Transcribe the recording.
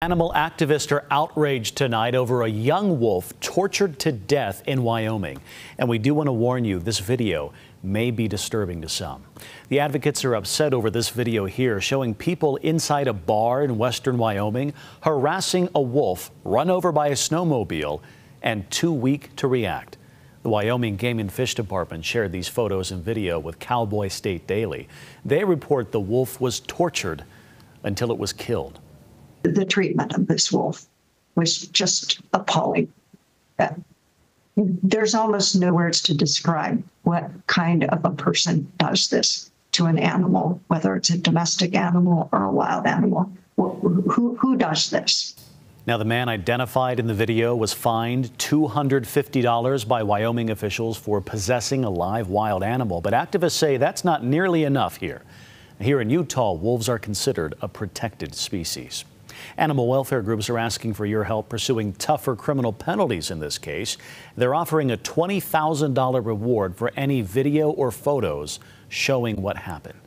Animal activists are outraged tonight over a young wolf tortured to death in Wyoming. And we do want to warn you this video may be disturbing to some. The advocates are upset over this video here showing people inside a bar in western Wyoming harassing a wolf run over by a snowmobile and too weak to react. The Wyoming Game and Fish Department shared these photos and video with Cowboy State Daily. They report the wolf was tortured until it was killed the treatment of this wolf was just appalling. Uh, there's almost no words to describe what kind of a person does this to an animal, whether it's a domestic animal or a wild animal. Who, who does this? Now, the man identified in the video was fined $250 by Wyoming officials for possessing a live wild animal. But activists say that's not nearly enough here. Here in Utah, wolves are considered a protected species. Animal welfare groups are asking for your help pursuing tougher criminal penalties in this case. They're offering a $20,000 reward for any video or photos showing what happened.